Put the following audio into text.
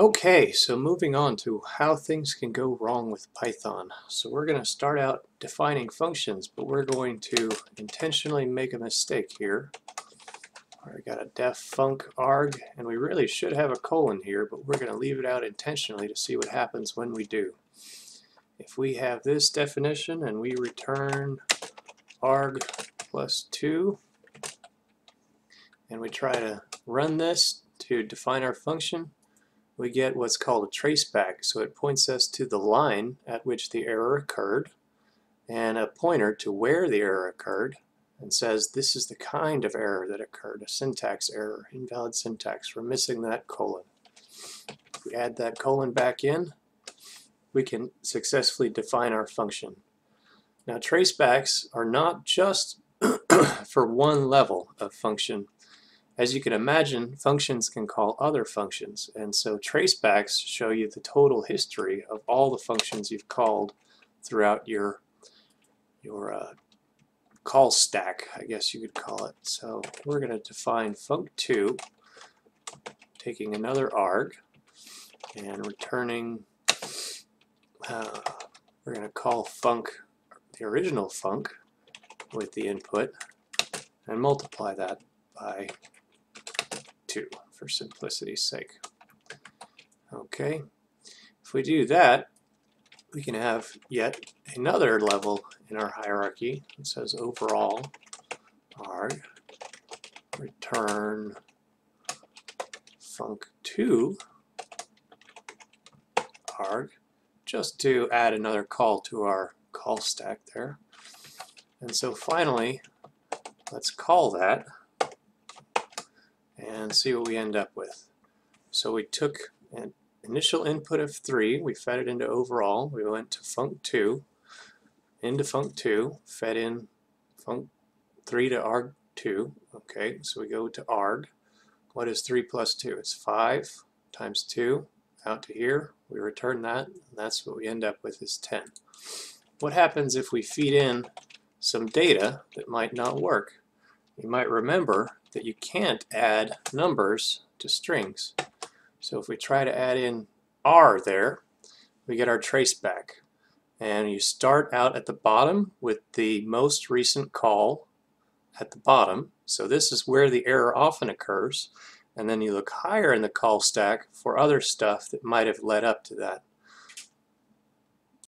Okay, so moving on to how things can go wrong with Python. So we're going to start out defining functions, but we're going to intentionally make a mistake here. We got a def func arg, and we really should have a colon here, but we're going to leave it out intentionally to see what happens when we do. If we have this definition and we return arg plus 2, and we try to run this to define our function, we get what's called a traceback. So it points us to the line at which the error occurred and a pointer to where the error occurred and says this is the kind of error that occurred, a syntax error, invalid syntax. We're missing that colon. If we add that colon back in, we can successfully define our function. Now tracebacks are not just for one level of function as you can imagine, functions can call other functions, and so tracebacks show you the total history of all the functions you've called throughout your your uh, call stack, I guess you could call it. So we're going to define func2, taking another arg, and returning, uh, we're going to call func, the original func, with the input, and multiply that by 2 for simplicity's sake. Okay, if we do that, we can have yet another level in our hierarchy. It says overall arg return func2 arg just to add another call to our call stack there. And so finally, let's call that and see what we end up with. So we took an initial input of 3, we fed it into overall, we went to func2, into func2, fed in func3 to arg2, okay, so we go to arg. What is 3 plus 2? It's 5 times 2 out to here, we return that, and that's what we end up with is 10. What happens if we feed in some data that might not work? You might remember that you can't add numbers to strings. So if we try to add in R there, we get our traceback. And you start out at the bottom with the most recent call at the bottom. So this is where the error often occurs. And then you look higher in the call stack for other stuff that might have led up to that.